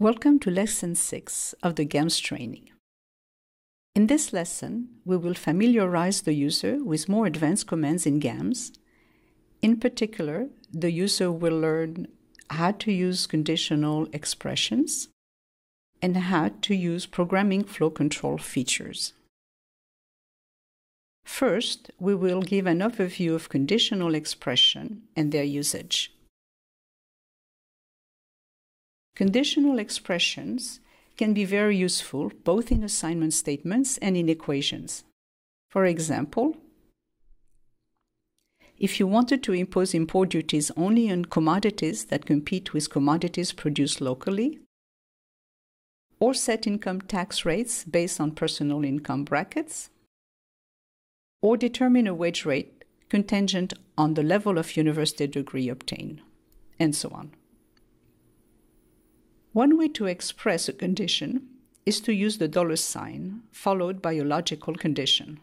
Welcome to Lesson 6 of the GAMS training. In this lesson, we will familiarize the user with more advanced commands in GAMS. In particular, the user will learn how to use conditional expressions and how to use programming flow control features. First, we will give an overview of conditional expression and their usage. Conditional expressions can be very useful both in assignment statements and in equations. For example, if you wanted to impose import duties only on commodities that compete with commodities produced locally, or set income tax rates based on personal income brackets, or determine a wage rate contingent on the level of university degree obtained, and so on. One way to express a condition is to use the dollar sign followed by a logical condition.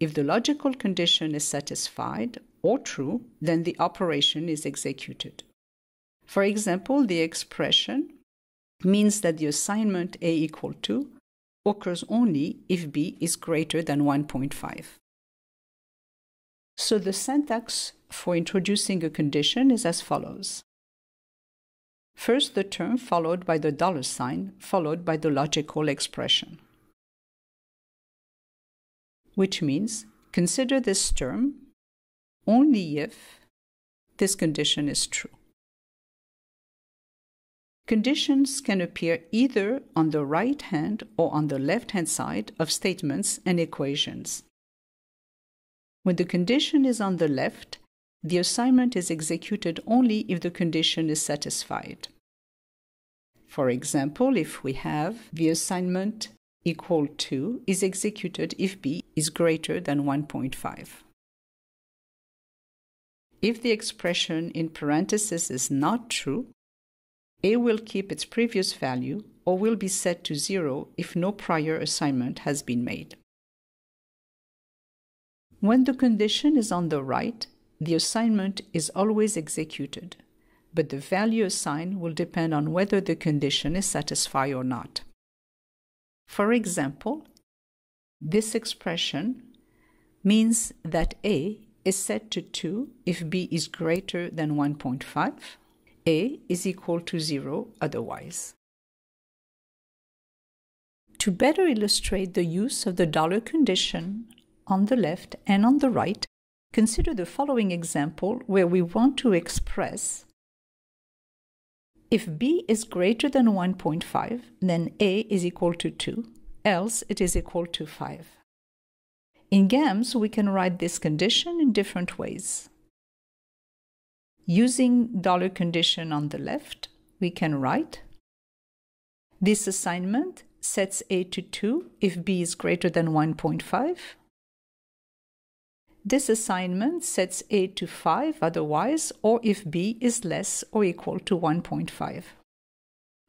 If the logical condition is satisfied or true, then the operation is executed. For example, the expression means that the assignment A equal to occurs only if B is greater than 1.5. So the syntax for introducing a condition is as follows. First the term followed by the dollar sign, followed by the logical expression. Which means consider this term only if this condition is true. Conditions can appear either on the right hand or on the left hand side of statements and equations. When the condition is on the left, the assignment is executed only if the condition is satisfied. For example, if we have the assignment equal to is executed if b is greater than 1.5. If the expression in parentheses is not true, a will keep its previous value or will be set to zero if no prior assignment has been made. When the condition is on the right, the assignment is always executed, but the value assigned will depend on whether the condition is satisfied or not. For example, this expression means that A is set to 2 if B is greater than 1.5, A is equal to 0 otherwise. To better illustrate the use of the dollar condition on the left and on the right, Consider the following example where we want to express if b is greater than 1.5, then a is equal to 2, else it is equal to 5. In GAMS, we can write this condition in different ways. Using dollar condition on the left, we can write this assignment sets a to 2 if b is greater than 1.5 this assignment sets A to 5 otherwise, or if B is less or equal to 1.5.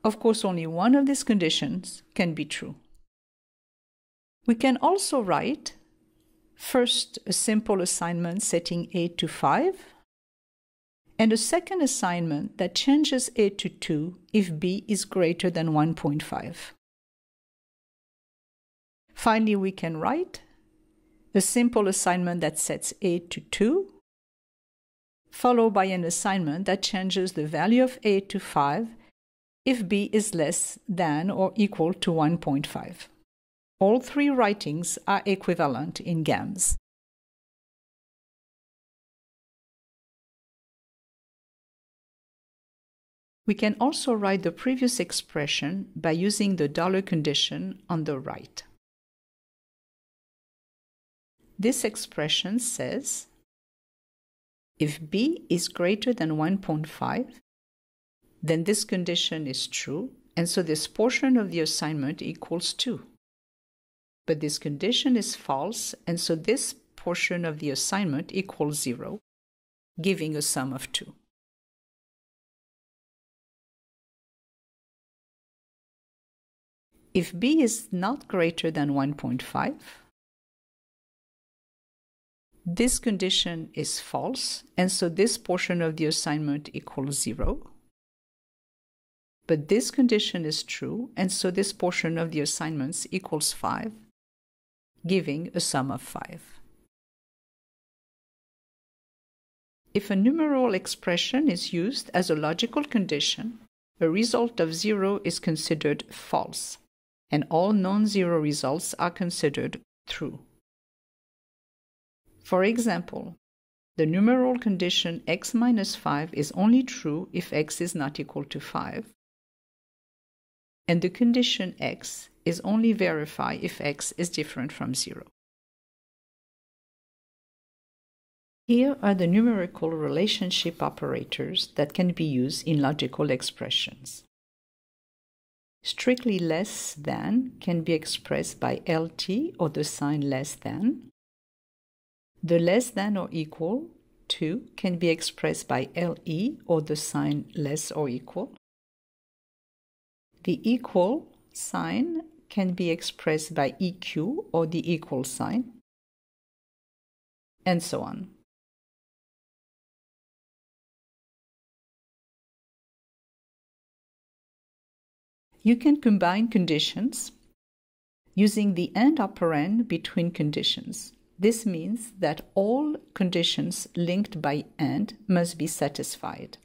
Of course, only one of these conditions can be true. We can also write first a simple assignment setting A to 5, and a second assignment that changes A to 2 if B is greater than 1.5. Finally, we can write a simple assignment that sets A to 2, followed by an assignment that changes the value of A to 5 if B is less than or equal to 1.5. All three writings are equivalent in GAMS. We can also write the previous expression by using the dollar condition on the right. This expression says if b is greater than 1.5, then this condition is true, and so this portion of the assignment equals 2. But this condition is false, and so this portion of the assignment equals 0, giving a sum of 2. If b is not greater than 1.5, this condition is false, and so this portion of the assignment equals 0. but this condition is true, and so this portion of the assignments equals 5, giving a sum of 5. If a numeral expression is used as a logical condition, a result of 0 is considered false, and all non-zero results are considered true. For example, the numeral condition x minus 5 is only true if x is not equal to 5, and the condition x is only verified if x is different from 0. Here are the numerical relationship operators that can be used in logical expressions. Strictly less than can be expressed by LT or the sign less than. The less than or equal to can be expressed by LE or the sign less or equal. The equal sign can be expressed by EQ or the equal sign, and so on. You can combine conditions using the AND operand between conditions. This means that all conditions linked by AND must be satisfied.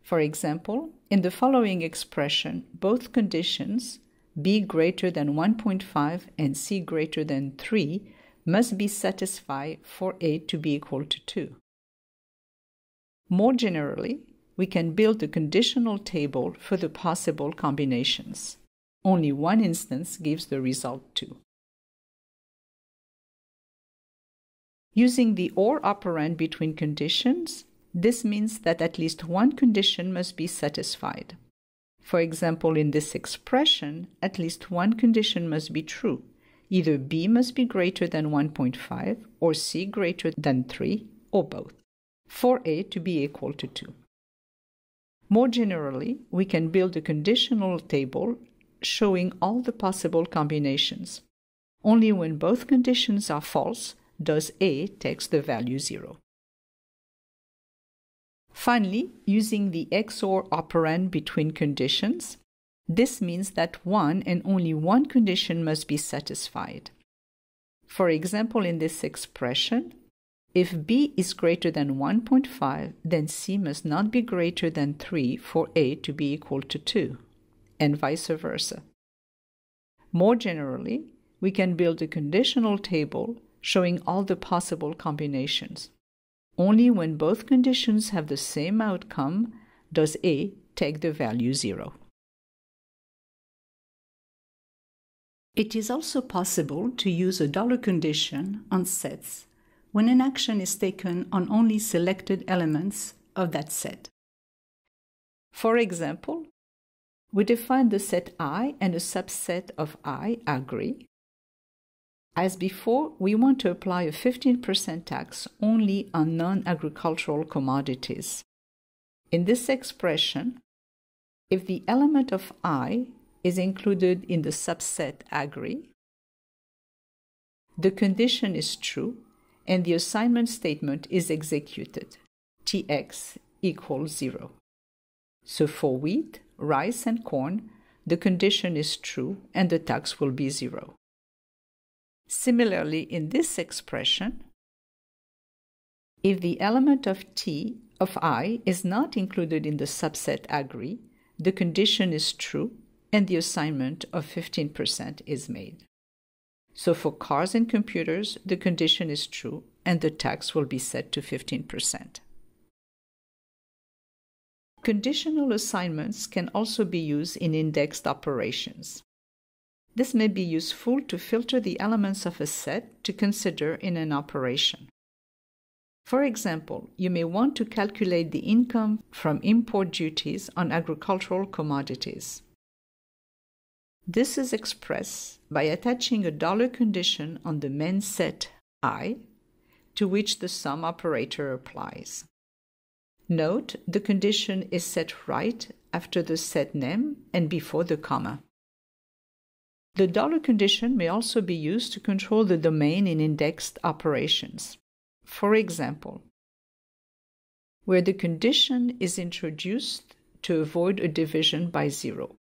For example, in the following expression, both conditions b greater than 1.5 and c greater than 3 must be satisfied for a to be equal to 2. More generally, we can build a conditional table for the possible combinations. Only one instance gives the result 2. Using the OR operand between conditions, this means that at least one condition must be satisfied. For example, in this expression, at least one condition must be true. Either b must be greater than 1.5 or c greater than 3 or both, for a to be equal to 2. More generally, we can build a conditional table showing all the possible combinations. Only when both conditions are false does A takes the value 0. Finally, using the XOR operand between conditions, this means that one and only one condition must be satisfied. For example, in this expression, if b is greater than 1.5, then c must not be greater than 3 for a to be equal to 2, and vice versa. More generally, we can build a conditional table showing all the possible combinations. Only when both conditions have the same outcome does a take the value 0. It is also possible to use a dollar condition on sets when an action is taken on only selected elements of that set. For example, we define the set I and a subset of I agri. As before, we want to apply a 15% tax only on non agricultural commodities. In this expression, if the element of I is included in the subset agri, the condition is true and the assignment statement is executed. Tx equals 0. So for wheat, rice, and corn, the condition is true and the tax will be 0. Similarly, in this expression, if the element of t of i is not included in the subset agri, the condition is true and the assignment of 15% is made. So for cars and computers, the condition is true and the tax will be set to 15%. Conditional assignments can also be used in indexed operations. This may be useful to filter the elements of a set to consider in an operation. For example, you may want to calculate the income from import duties on agricultural commodities. This is expressed by attaching a dollar condition on the main set i, to which the sum operator applies. Note the condition is set right after the set name and before the comma. The dollar condition may also be used to control the domain in indexed operations. For example, where the condition is introduced to avoid a division by zero.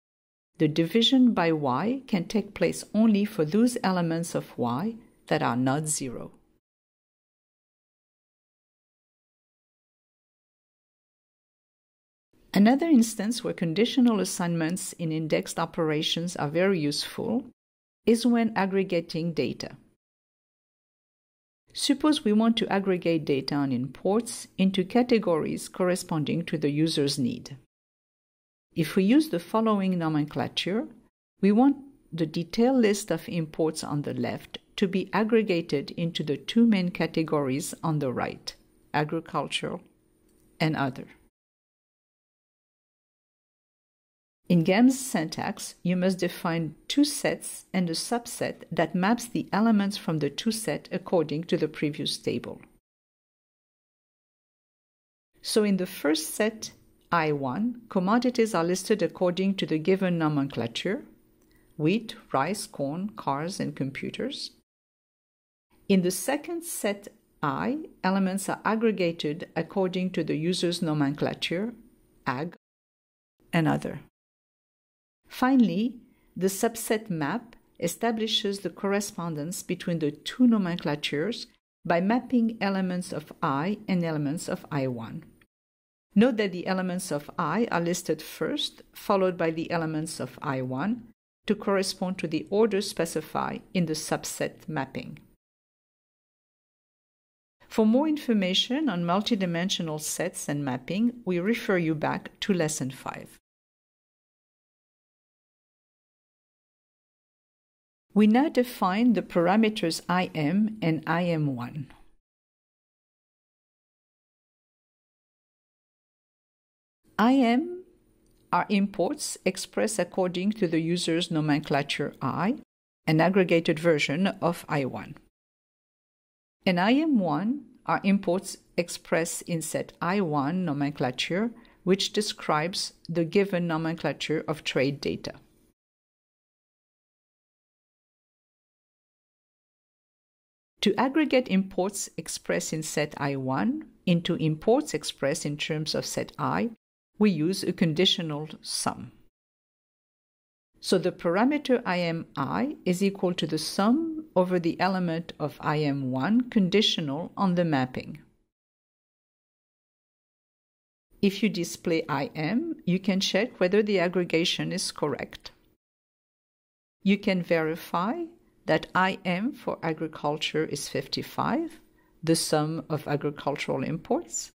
The division by y can take place only for those elements of y that are not zero. Another instance where conditional assignments in indexed operations are very useful is when aggregating data. Suppose we want to aggregate data on imports into categories corresponding to the user's need. If we use the following nomenclature, we want the detailed list of imports on the left to be aggregated into the two main categories on the right agricultural and other. In GAMS syntax, you must define two sets and a subset that maps the elements from the two set according to the previous table. So in the first set, I1, commodities are listed according to the given nomenclature wheat, rice, corn, cars, and computers. In the second set I, elements are aggregated according to the user's nomenclature, ag, and other. Finally, the subset map establishes the correspondence between the two nomenclatures by mapping elements of I and elements of I1. Note that the elements of I are listed first, followed by the elements of I1 to correspond to the order specified in the subset mapping. For more information on multidimensional sets and mapping, we refer you back to Lesson 5. We now define the parameters im and im1. im are imports expressed according to the user's nomenclature i, an aggregated version of i1. And im1 are imports expressed in set i1 nomenclature, which describes the given nomenclature of trade data. To aggregate imports expressed in set I1 into imports expressed in terms of set I, we use a conditional sum. So the parameter IMI is equal to the sum over the element of IM1 conditional on the mapping. If you display IM, you can check whether the aggregation is correct. You can verify that IM for agriculture is 55, the sum of agricultural imports,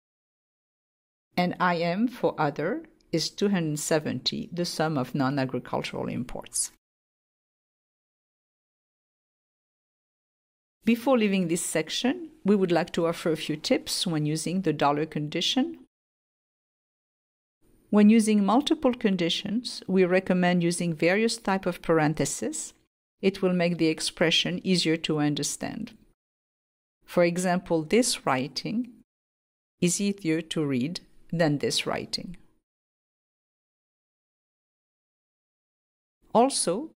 and IM for other is 270, the sum of non agricultural imports. Before leaving this section, we would like to offer a few tips when using the dollar condition. When using multiple conditions, we recommend using various type of parentheses it will make the expression easier to understand. For example, this writing is easier to read than this writing. Also,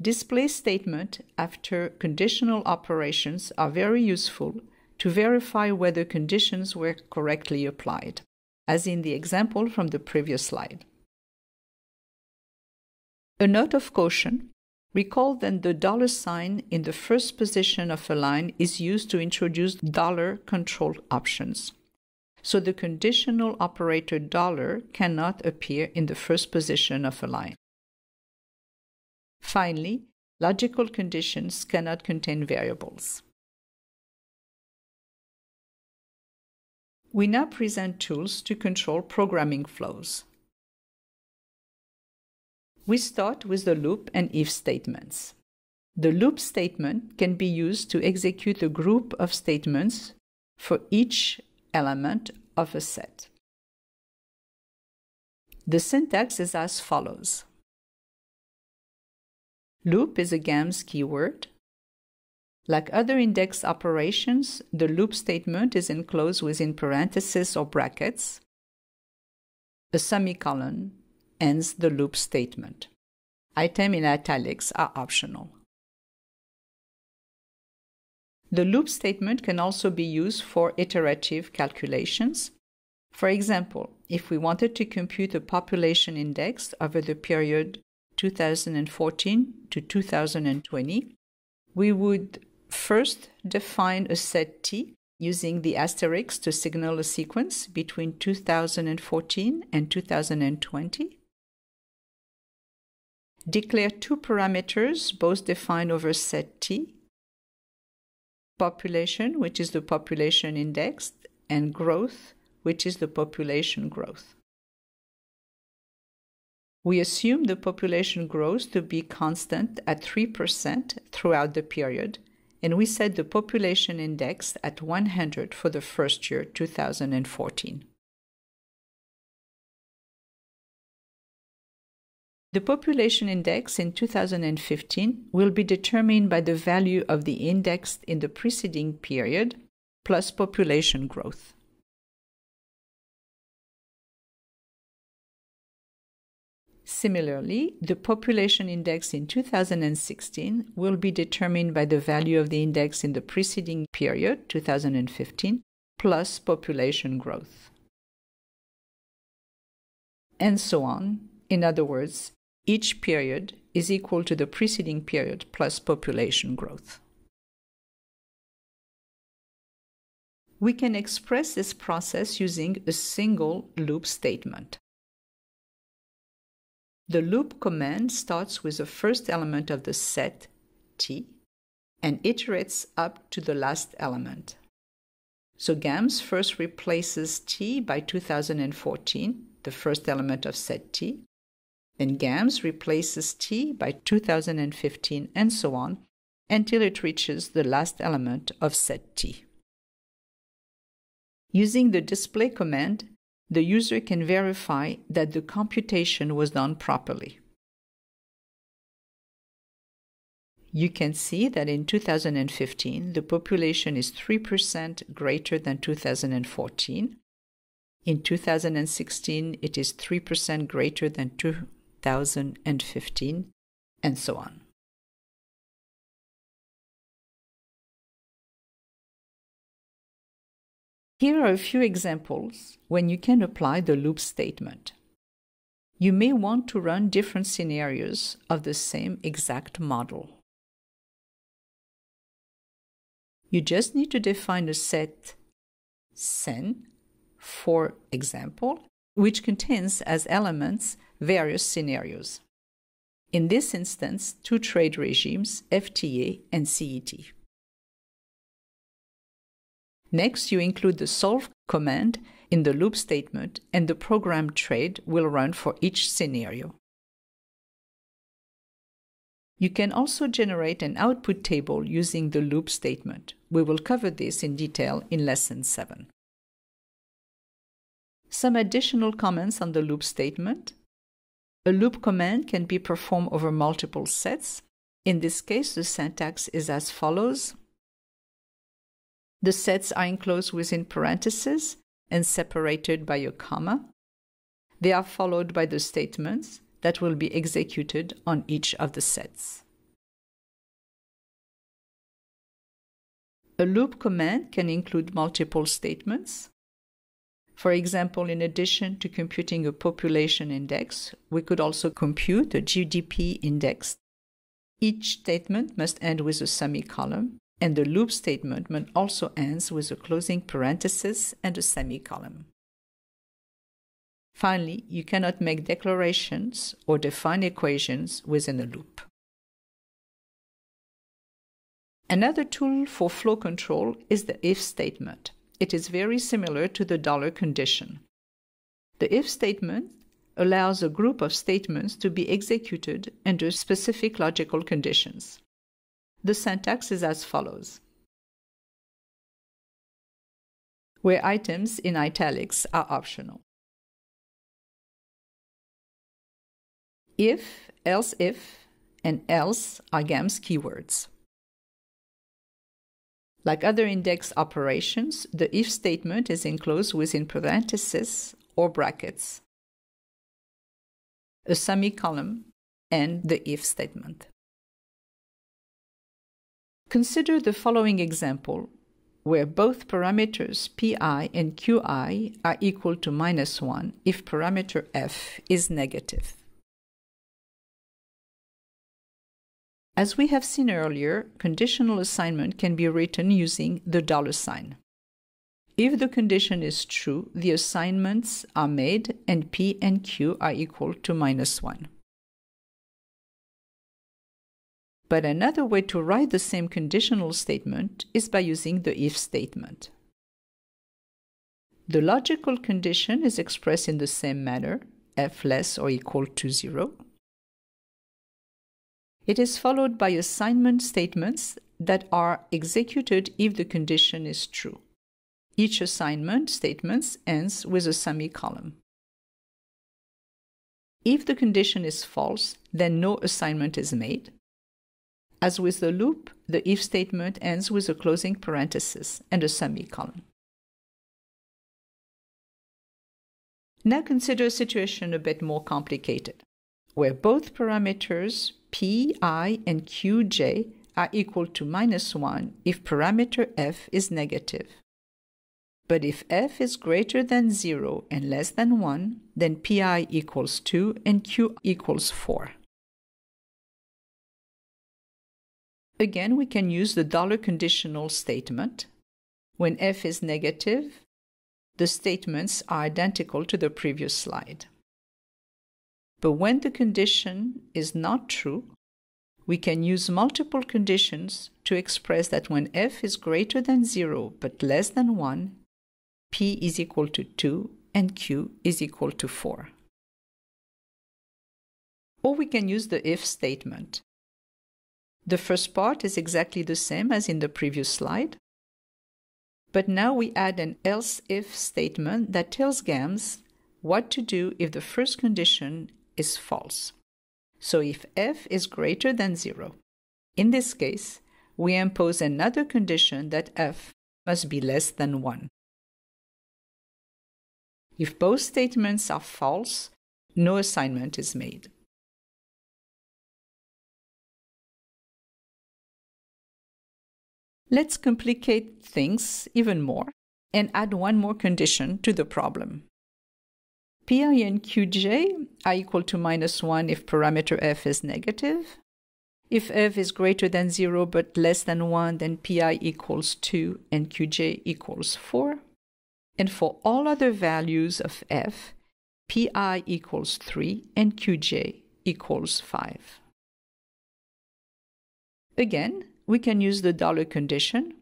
display statement after conditional operations are very useful to verify whether conditions were correctly applied, as in the example from the previous slide. A note of caution Recall that the dollar sign in the first position of a line is used to introduce dollar control options. So the conditional operator dollar cannot appear in the first position of a line. Finally, logical conditions cannot contain variables. We now present tools to control programming flows. We start with the loop and if statements. The loop statement can be used to execute a group of statements for each element of a set. The syntax is as follows. Loop is a GAMS keyword. Like other index operations, the loop statement is enclosed within parentheses or brackets. A semicolon ends the loop statement. Item in italics are optional. The loop statement can also be used for iterative calculations. For example, if we wanted to compute a population index over the period 2014 to 2020, we would first define a set T using the asterisk to signal a sequence between 2014 and 2020. Declare two parameters, both defined over set T population, which is the population index, and growth, which is the population growth. We assume the population growth to be constant at 3% throughout the period and we set the population index at 100 for the first year, 2014. The population index in 2015 will be determined by the value of the index in the preceding period plus population growth. Similarly, the population index in 2016 will be determined by the value of the index in the preceding period, 2015, plus population growth. And so on. In other words, each period is equal to the preceding period plus population growth. We can express this process using a single loop statement. The loop command starts with the first element of the set, t, and iterates up to the last element. So GAMS first replaces t by 2014, the first element of set t. Then GAMS replaces t by 2015, and so on, until it reaches the last element of set t. Using the display command, the user can verify that the computation was done properly. You can see that in 2015, the population is 3% greater than 2014. In 2016, it is 3% greater than 2015, and so on. Here are a few examples when you can apply the loop statement. You may want to run different scenarios of the same exact model. You just need to define a set sen, for example, which contains as elements various scenarios. In this instance, two trade regimes, FTA and CET. Next, you include the solve command in the loop statement, and the program trade will run for each scenario. You can also generate an output table using the loop statement. We will cover this in detail in Lesson 7. Some additional comments on the loop statement. A loop command can be performed over multiple sets. In this case, the syntax is as follows the sets are enclosed within parentheses and separated by a comma. They are followed by the statements that will be executed on each of the sets. A loop command can include multiple statements. For example, in addition to computing a population index, we could also compute a GDP index. Each statement must end with a semicolon, and the loop statement must also ends with a closing parenthesis and a semicolon. Finally, you cannot make declarations or define equations within a loop. Another tool for flow control is the if statement. It is very similar to the dollar condition. The if statement allows a group of statements to be executed under specific logical conditions. The syntax is as follows. Where items in italics are optional. If, else if, and else are GAMS keywords. Like other index operations, the if statement is enclosed within parentheses or brackets, a semicolon, and the if statement. Consider the following example where both parameters pi and qi are equal to minus 1 if parameter f is negative. As we have seen earlier, conditional assignment can be written using the dollar sign. If the condition is true, the assignments are made and p and q are equal to minus 1. But another way to write the same conditional statement is by using the if statement. The logical condition is expressed in the same manner, f less or equal to 0. It is followed by assignment statements that are executed if the condition is true. Each assignment statement ends with a semicolon. If the condition is false, then no assignment is made. As with the loop, the if statement ends with a closing parenthesis and a semicolon. Now consider a situation a bit more complicated, where both parameters pi and qj are equal to minus 1 if parameter f is negative. But if f is greater than 0 and less than 1, then pi equals 2 and q equals 4. Again, we can use the dollar conditional statement. When f is negative, the statements are identical to the previous slide. But when the condition is not true, we can use multiple conditions to express that when f is greater than 0 but less than 1, p is equal to 2 and q is equal to 4. Or we can use the if statement. The first part is exactly the same as in the previous slide. But now we add an else if statement that tells GAMS what to do if the first condition is false. So if f is greater than 0, in this case, we impose another condition that f must be less than 1. If both statements are false, no assignment is made. Let's complicate things even more and add one more condition to the problem. Pi and qj are equal to minus 1 if parameter f is negative. If f is greater than 0 but less than 1, then pi equals 2 and qj equals 4. And for all other values of f, pi equals 3 and qj equals 5. Again, we can use the dollar condition.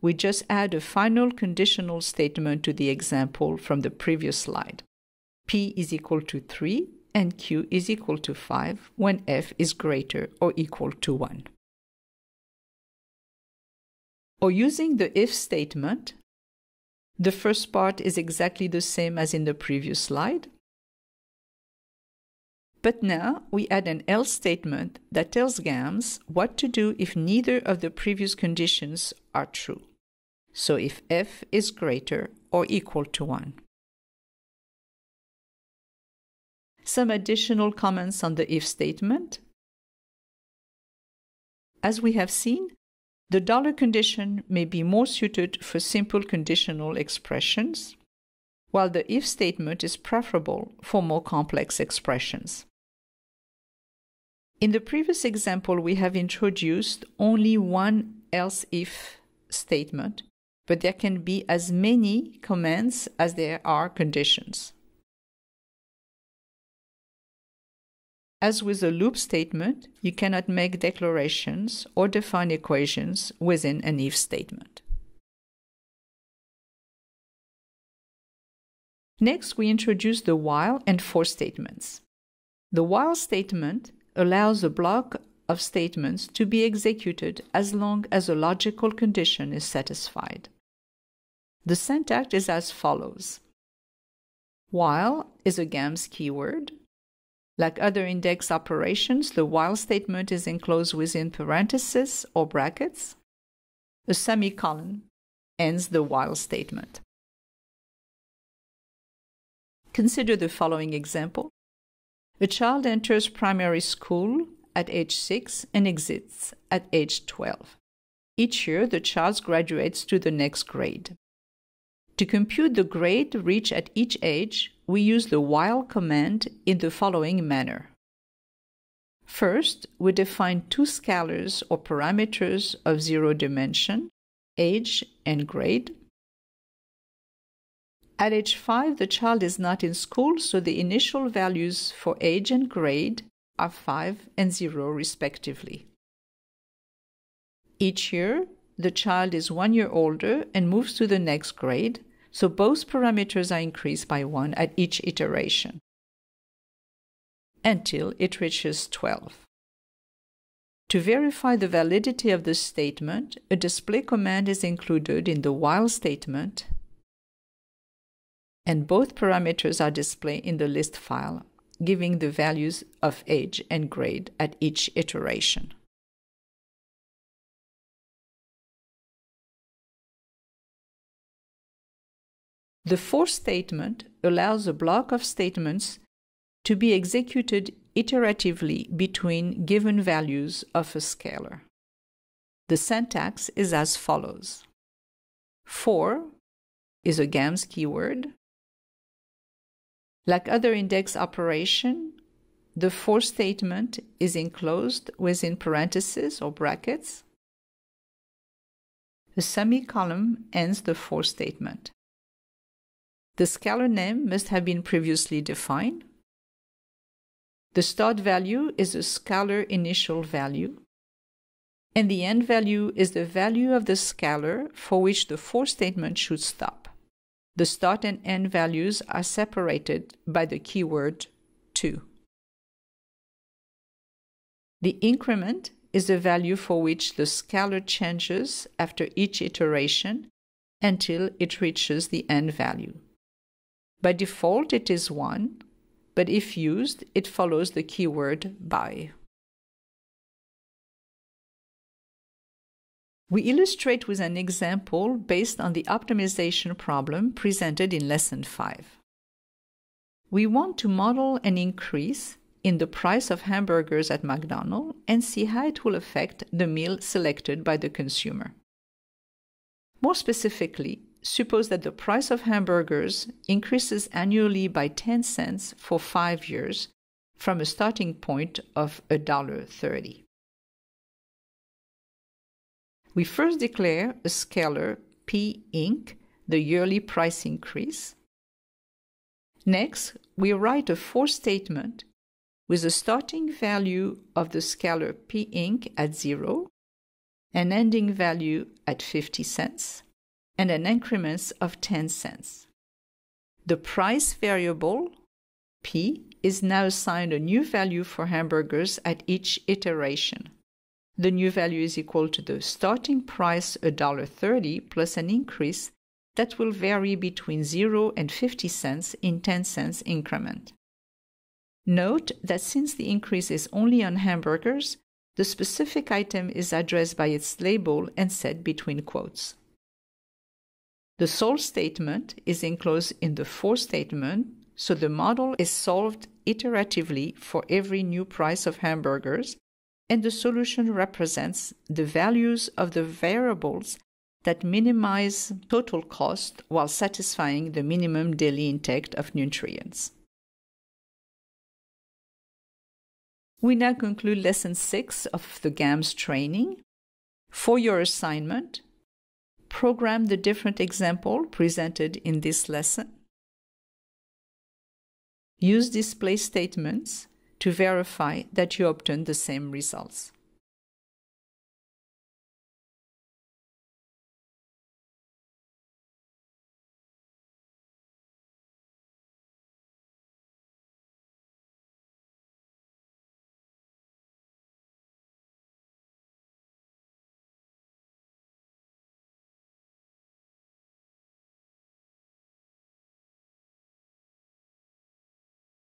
We just add a final conditional statement to the example from the previous slide. P is equal to 3 and Q is equal to 5 when F is greater or equal to 1. Or using the if statement, the first part is exactly the same as in the previous slide. But now we add an else statement that tells GAMS what to do if neither of the previous conditions are true. So if f is greater or equal to 1. Some additional comments on the if statement. As we have seen, the dollar condition may be more suited for simple conditional expressions, while the if statement is preferable for more complex expressions. In the previous example, we have introduced only one else if statement, but there can be as many commands as there are conditions. As with a loop statement, you cannot make declarations or define equations within an if statement. Next, we introduce the while and for statements. The while statement allows a block of statements to be executed as long as a logical condition is satisfied. The syntax is as follows. While is a GAMS keyword. Like other index operations, the while statement is enclosed within parentheses or brackets. A semicolon ends the while statement. Consider the following example. A child enters primary school at age 6 and exits at age 12. Each year, the child graduates to the next grade. To compute the grade reached at each age, we use the while command in the following manner. First, we define two scalars or parameters of zero dimension, age and grade. At age 5, the child is not in school, so the initial values for age and grade are 5 and 0 respectively. Each year, the child is one year older and moves to the next grade, so both parameters are increased by 1 at each iteration until it reaches 12. To verify the validity of the statement, a display command is included in the while statement, and both parameters are displayed in the list file, giving the values of age and grade at each iteration. The for statement allows a block of statements to be executed iteratively between given values of a scalar. The syntax is as follows. For is a GAMS keyword. Like other index operation, the for statement is enclosed within parentheses or brackets. A semicolon ends the for statement. The scalar name must have been previously defined. The start value is a scalar initial value, and the end value is the value of the scalar for which the for statement should stop. The start and end values are separated by the keyword to. The increment is the value for which the scalar changes after each iteration until it reaches the end value. By default, it is 1, but if used, it follows the keyword by. We illustrate with an example based on the optimization problem presented in Lesson 5. We want to model an increase in the price of hamburgers at McDonald's and see how it will affect the meal selected by the consumer. More specifically, suppose that the price of hamburgers increases annually by 10 cents for five years from a starting point of $1.30. We first declare a scalar P Inc., the yearly price increase. Next, we write a for statement with a starting value of the scalar P Inc. at 0, an ending value at 50 cents, and an increment of 10 cents. The price variable, P, is now assigned a new value for hamburgers at each iteration. The new value is equal to the starting price $1.30 plus an increase that will vary between 0 and 50 cents in 10 cents increment. Note that since the increase is only on hamburgers, the specific item is addressed by its label and set between quotes. The solve statement is enclosed in the for statement, so the model is solved iteratively for every new price of hamburgers, and the solution represents the values of the variables that minimize total cost while satisfying the minimum daily intake of nutrients. We now conclude lesson 6 of the GAMS training. For your assignment, program the different example presented in this lesson. Use display statements to verify that you obtain the same results.